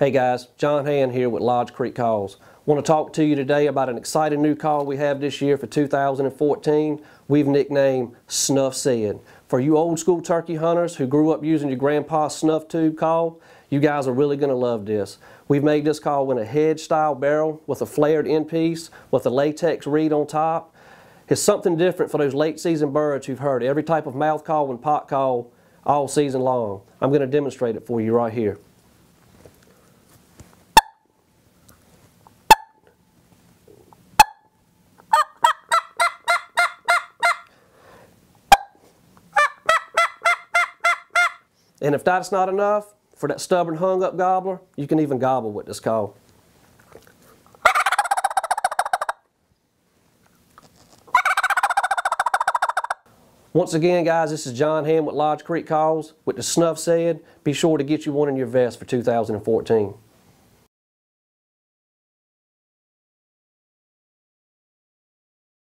Hey guys, John Hand here with Lodge Creek Calls. Want to talk to you today about an exciting new call we have this year for 2014. We've nicknamed Snuff Said. For you old school turkey hunters who grew up using your grandpa's snuff tube call, you guys are really going to love this. We've made this call in a hedge style barrel with a flared end piece with a latex reed on top. It's something different for those late season birds who've heard every type of mouth call and pot call all season long. I'm going to demonstrate it for you right here. And if that's not enough, for that stubborn hung up gobbler, you can even gobble with this call. Once again, guys, this is John Ham with Lodge Creek Calls with the Snuff Said. Be sure to get you one in your vest for 2014.